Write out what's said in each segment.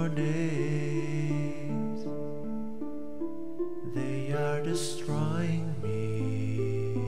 your days. They are destroying me.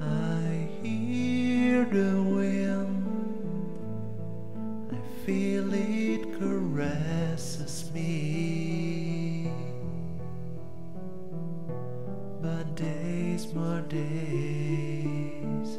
I hear the wind, I feel it caresses me. But days, more days.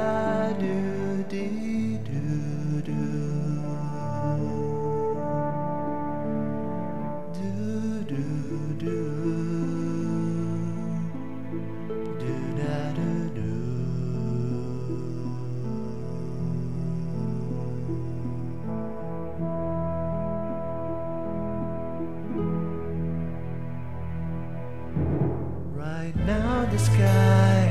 sky,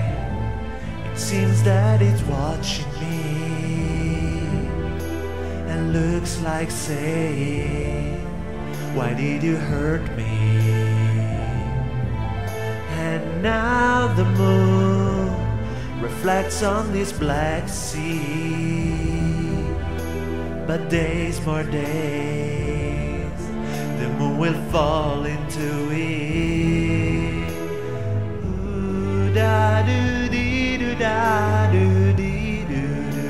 it seems that it's watching me and looks like saying, Why did you hurt me? And now the moon reflects on this black sea. But days, more days, the moon will fall into it. Da do dee do da do dee do do.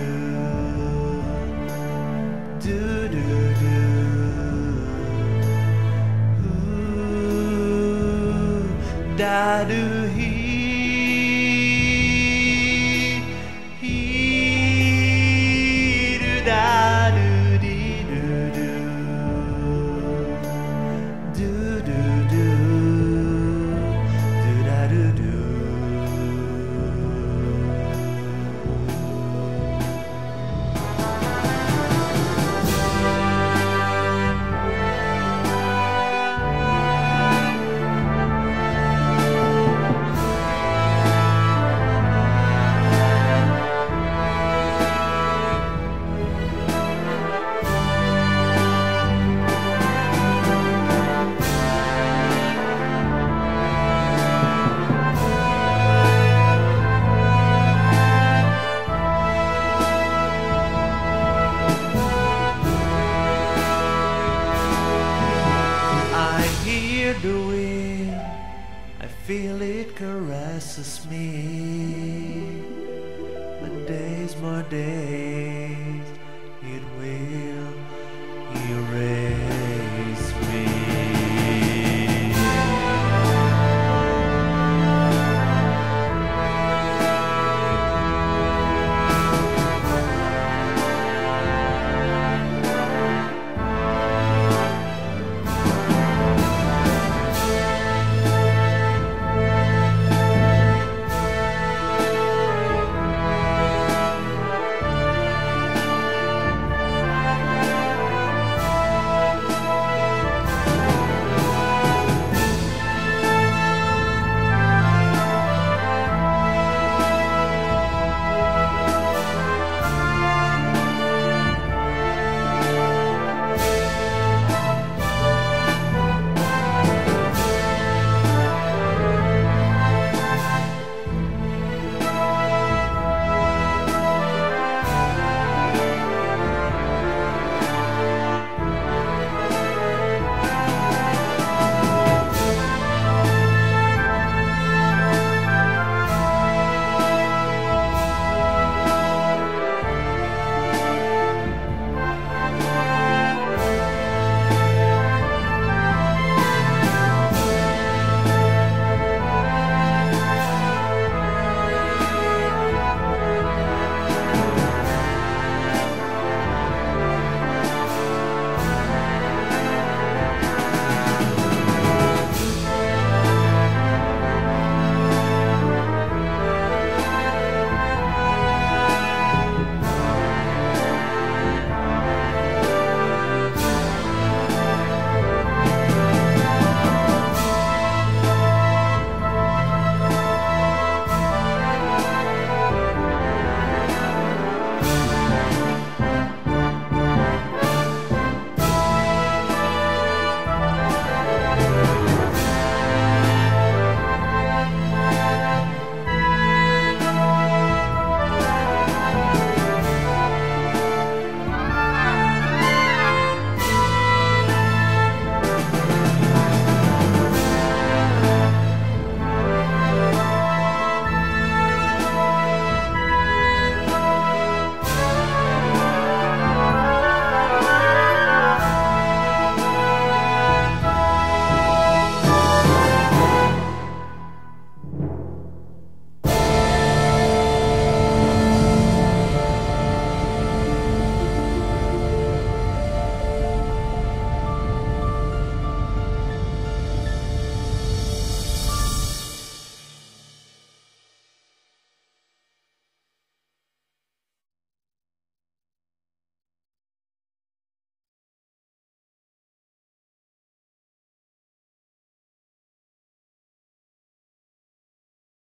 Do do do. Da do more days, it will.